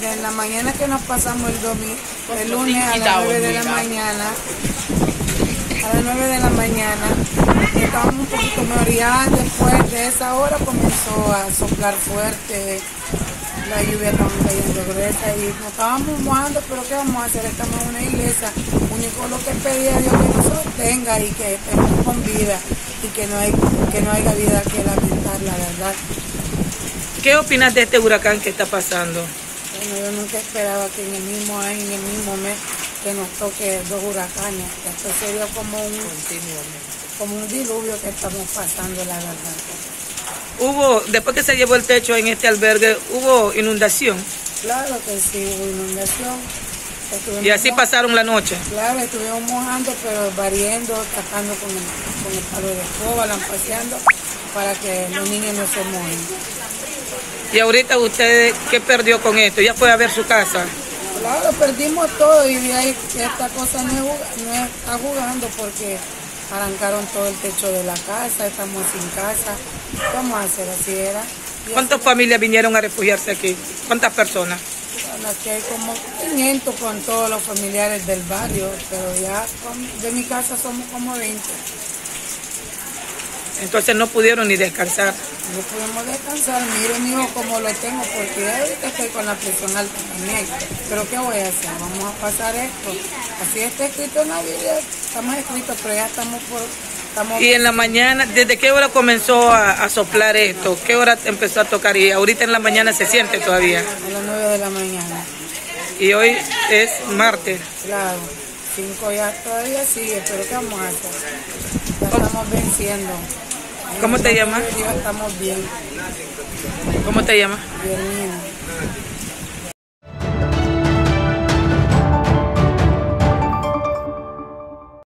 la mañana que nos pasamos el domingo, el lunes a las 9 de la mañana, a las 9 de la mañana, estábamos un poquito. Ya después de esa hora comenzó a soplar fuerte, la lluvia estaba cayendo gruesa y nos estábamos mojando, pero ¿qué vamos a hacer? Estamos en una iglesia, único lo que pedía Dios que nos sostenga y que estemos con vida y que no, hay, que no haya vida que lamentar, la verdad. ¿Qué opinas de este huracán que está pasando? Bueno, yo nunca esperaba que en el mismo año, en el mismo mes, que nos toque dos huracanes. Esto sería como un, como un diluvio que estamos pasando, la verdad. Hubo, después que se llevó el techo en este albergue, hubo inundación. Claro que sí, hubo inundación. Estuvimos Y así pasaron la noche. Claro, estuvimos mojando, pero barriendo, sacando con el, con el palo de escoba, lampaseando, para que los niños no se mojen. Y ahorita usted, ¿qué perdió con esto? Ya fue a ver su casa. Claro, perdimos todo y de ahí esta cosa no, está jugando porque arrancaron todo el techo de la casa, estamos sin casa. ¿Qué vamos a hacer? Así era. ¿Cuántas familias vinieron a refugiarse aquí? ¿Cuántas personas? bueno, aquí hay como 500 con todos los familiares del barrio, pero ya con- de mi casa somos como 20. Entonces no pudieron ni descansar. No podemos descansar, mire mi hijo como lo tengo, porque ahorita estoy con la presión alta también. Pero ¿qué voy a hacer? Vamos a pasar esto. Así está escrito en la Biblia, estamos escritos, pero ya estamos por... Estamos Y en la mañana, ¿desde qué hora comenzó a, a soplar esto? ¿Qué hora empezó a tocar? Y ahorita en la mañana se siente todavía. a las 9 de la mañana. Y hoy es martes. Claro, 5 ya todavía sigue, pero ¿qué vamos a hacer? Ya estamos venciendo. ¿Cómo te llamas? estamos bien, ¿Cómo te llamas? bien,